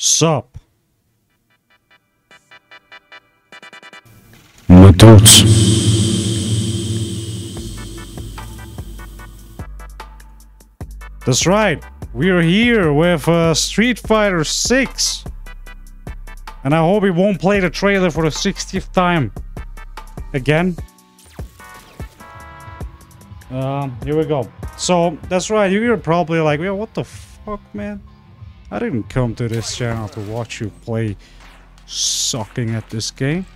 Sup? My dudes. That's right. We're here with uh, Street Fighter 6. And I hope we won't play the trailer for the 60th time. Again. Um, here we go. So, that's right. You're probably like, yeah, what the fuck, man? I didn't come to this channel to watch you play sucking at this game.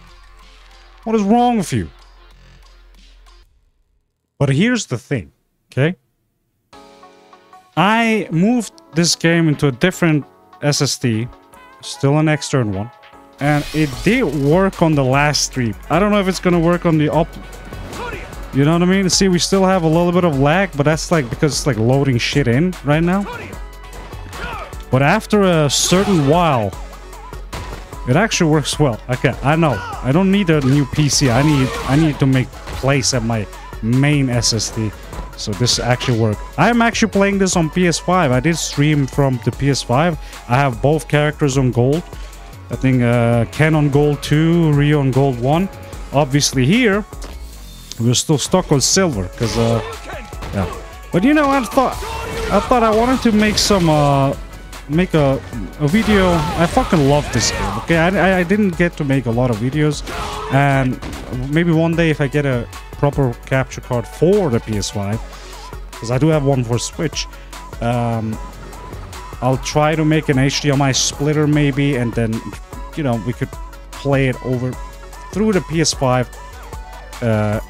What is wrong with you? But here's the thing, okay? I moved this game into a different SSD, still an external one, and it did work on the last stream. I don't know if it's gonna work on the up. You know what I mean? See, we still have a little bit of lag, but that's like because it's like loading shit in right now. But after a certain while, it actually works well. Okay, I know. I don't need a new PC. I need I need to make place at my main SSD. So this actually worked. I'm actually playing this on PS5. I did stream from the PS5. I have both characters on gold. I think uh, Ken on gold 2, Ryu on gold 1. Obviously here, we're still stuck on silver because uh, yeah. But you know, I thought I thought I wanted to make some uh, make a, a video. I fucking love this game, okay? I, I didn't get to make a lot of videos. And maybe one day if I get a proper capture card for the PS5, because I do have one for Switch, um, I'll try to make an HDMI splitter maybe, and then, you know, we could play it over through the PS5. Uh,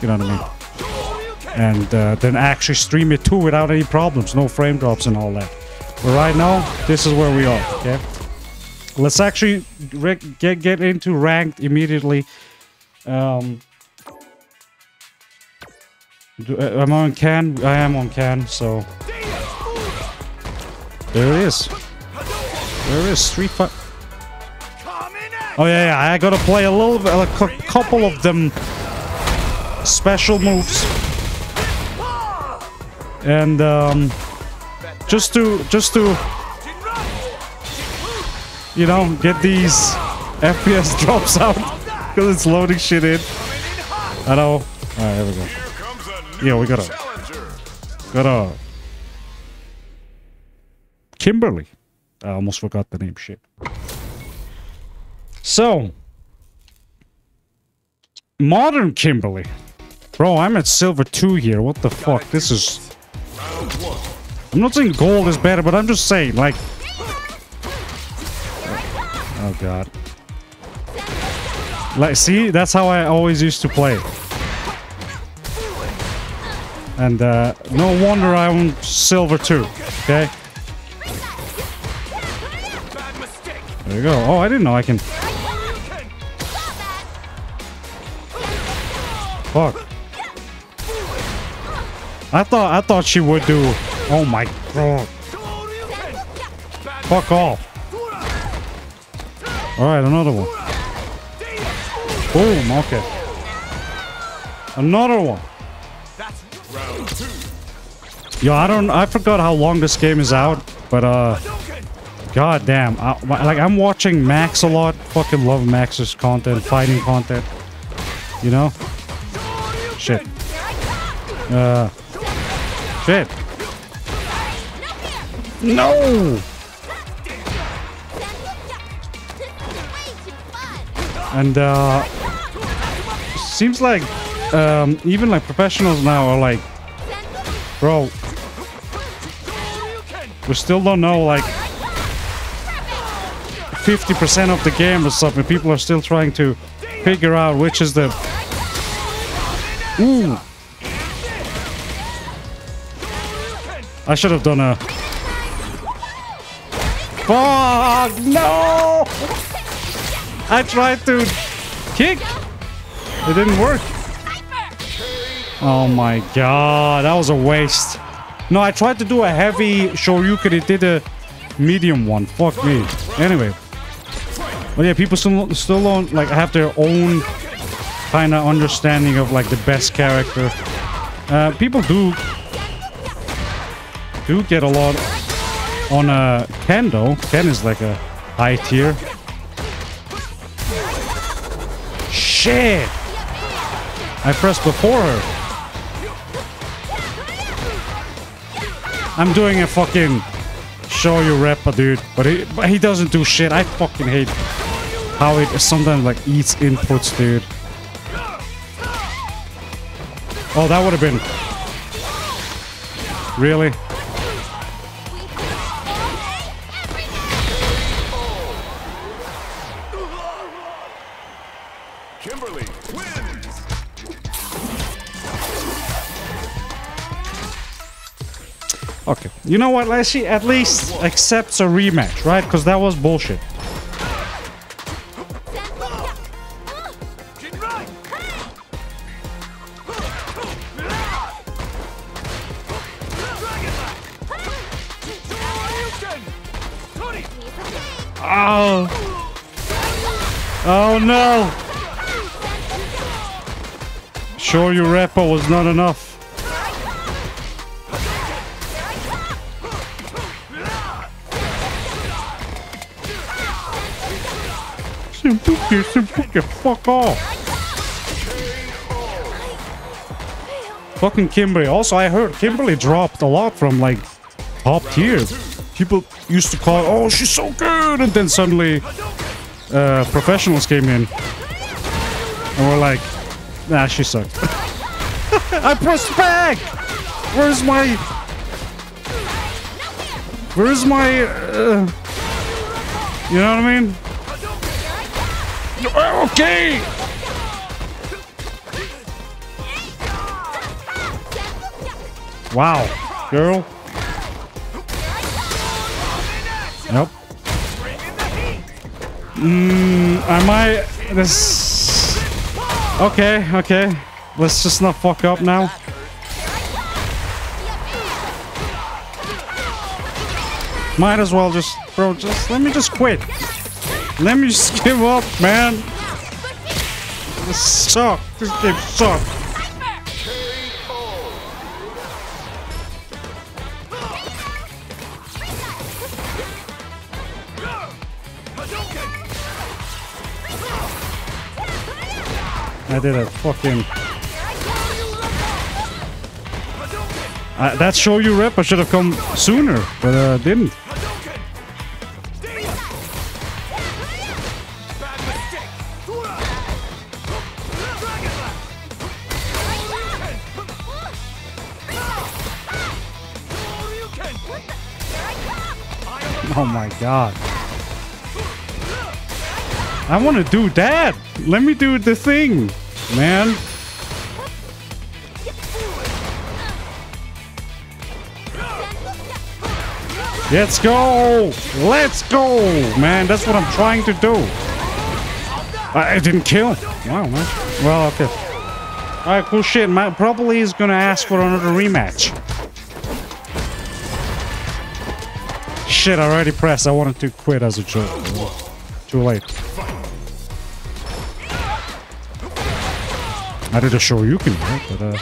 you know what I mean? And uh, then actually stream it too without any problems, no frame drops and all that. But right now, this is where we are, okay? Let's actually get get into ranked immediately. Um, do, uh, I'm on Ken. I am on Ken. So there it is. There it is. Street Fight. Oh yeah, yeah. I gotta play a little bit, like a couple of them special moves, and um. Just to, just to, you know, get these FPS drops out because it's loading shit in. I know. All right, here we go. Yeah, we gotta, gotta. Kimberly. I almost forgot the name. Shit. So, modern Kimberly. Bro, I'm at silver 2 here. What the fuck? This is... I'm not saying gold is better, but I'm just saying, like... Oh, God. Like, see? That's how I always used to play. And, uh, no wonder I'm silver too, okay? There you go. Oh, I didn't know I can... Fuck. I thought I thought she would do Oh my god. Fuck off. Alright, another one. Boom, okay. Another one. Yo, I don't I forgot how long this game is out, but uh God damn. I, like I'm watching Max a lot. Fucking love Max's content, fighting content. You know? Shit. Uh Shit. No! And uh seems like um even like professionals now are like bro we still don't know like 50% of the game or something. People are still trying to figure out which is the Ooh. I should have done a Fuck! No! I tried to kick. It didn't work. Oh my god, that was a waste. No, I tried to do a heavy Shoryuken. It did a medium one. Fuck me. Anyway. But yeah, people still, still don't like have their own kind of understanding of like the best character. Uh, people do do get a lot on a Ken though. Ken is like a High tier. Shit! I pressed before her. I'm doing a fucking Shoryureppa, dude. But he, but he doesn't do shit. I fucking hate how it sometimes like eats inputs, dude. Oh, that would have been... Really? Kimberly wins. Okay. You know what? Let's see. At least accepts a rematch, right? Because that was bullshit. Get right. Hadouken! Tony! Oh. Oh no. Shoryureppa was not enough. Simpuki, Simpuki, fuck off. Fucking Kimberly. Also, I heard Kimberly dropped a lot from like top tier. People used to call, oh, she's so good, and then suddenly uh, professionals came in and were like, nah, she sucked. I pressed back. Where's my? Where's my? Uh, you know what I mean? Okay. Wow, girl. Nope. Mm, I might. This. Okay, okay. Let's just not fuck up now. Might as well just, bro. Just let me just quit. Let me just give up, man. This sucks. This game sucks. I did a fucking. Uh, that show you rep. I should have come sooner, but uh, didn't. Oh my god. I want to do that. Let me do the thing, man. Let's go. Let's go, man. That's what I'm trying to do. I, I didn't kill. Wow, man. Well, okay. All right, cool shit. Man, probably is gonna ask for another rematch. Shit, I already pressed. I wanted to quit as a joke. Too late. Did a Shoryuken, right? But, uh...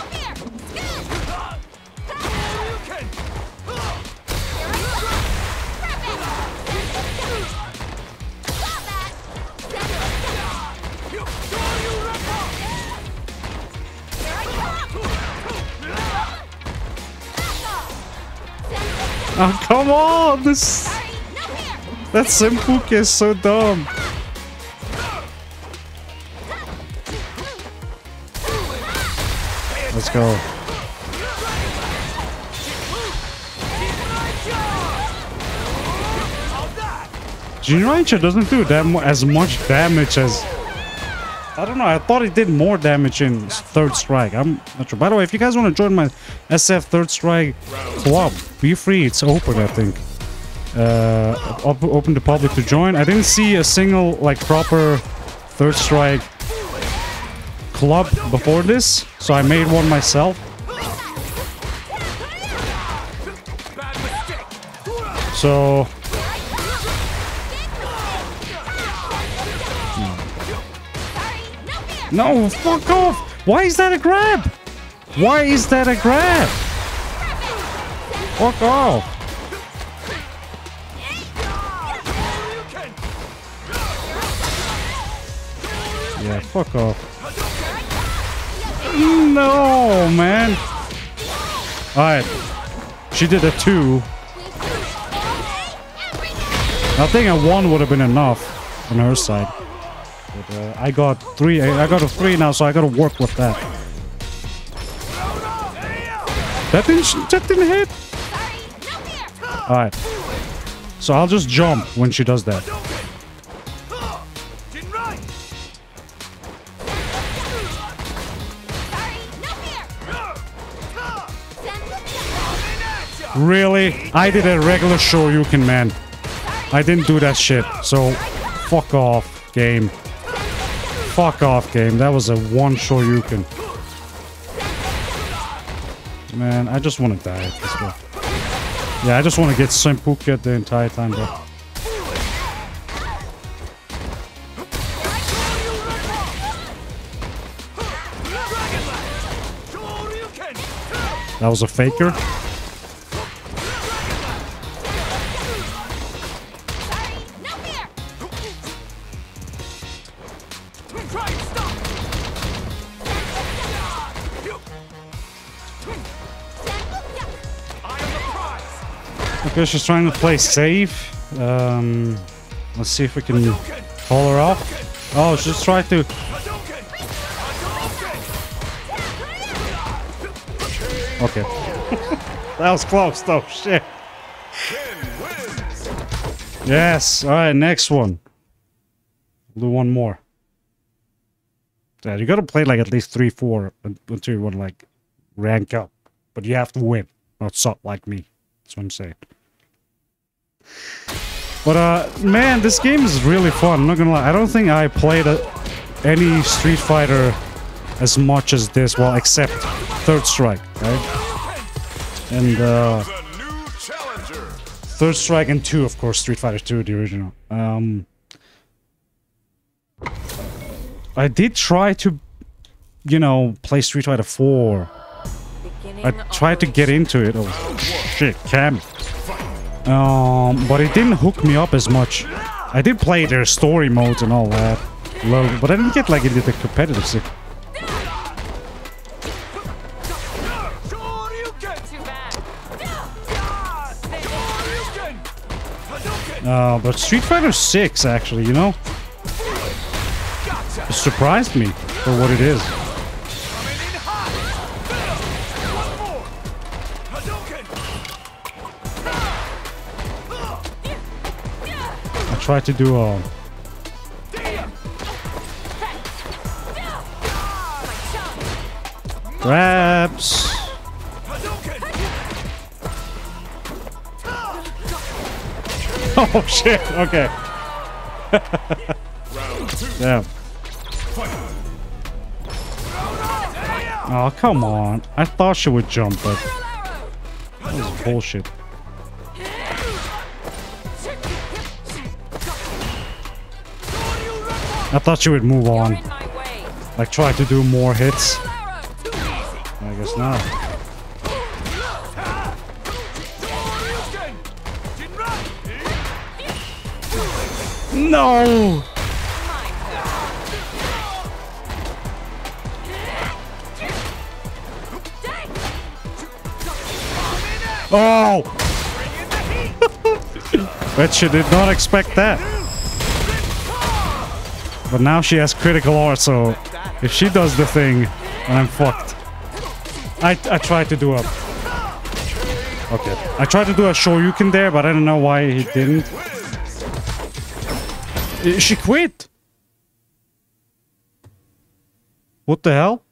Oh, come on! This... That Senpuku is so dumb. Let's go. Jinranger doesn't do that mu as much damage as... I don't know, I thought it did more damage in Third Strike. I'm not sure. By the way, if you guys want to join my SF Third Strike club, be free. It's open, I think. Uh, op open to public to join. I didn't see a single, like, proper Third Strike club before this, so I made one myself. So... No, fuck off! Why is that a grab? Why is that a grab? Fuck off! Yeah, fuck off. No, man. Alright. She did a two. I think a one would have been enough on her side. But uh, I got three. I got a three now, so I got to work with that. That didn't. That didn't hit. All right. So I'll just jump when she does that. Really? I did a regular Shoryuken, man. I didn't do that shit. So, fuck off, game. Fuck off, game. That was a one Shoryuken. Man, I just want to die this. Yeah, I just want to get Senpuku the entire time. Shoryuken! That was a faker. She's trying to play safe. Um, let's see if we can call her off. Oh, she's trying to... Okay. that was close, though. Shit. Yes. All right, next one. Do one more. Yeah, you gotta play like at least three, four until you want to like rank up. But you have to win, not suck like me. That's what I'm saying. But uh, man, this game is really fun. I'm not gonna lie. I don't think I played a, any Street Fighter as much as this. Well, except Third Strike, right? And uh! Third Strike and 2, of course, Street Fighter 2, the original. Um, I did try to, you know, play Street Fighter 4. I tried to get into it. Oh, shit, Cam. Um, but it didn't hook me up as much. I did play their story modes and all that. But I didn't get like into the competitive scene. Uh, but Street Fighter 6, actually, you know, surprised me for what it is. Tried to do a grabs. Oh shit! Okay. Damn. Oh come on! I thought she would jump, but that was bullshit. I thought she would move on, in my way. like try to do more hits. I guess not. No! Oh! Bet she did not expect that. But now she has critical art, so if she does the thing, I'm fucked. I I tried to do a. Okay, I tried to do a Shoryuken there, but I don't know why he didn't. She quit. What the hell?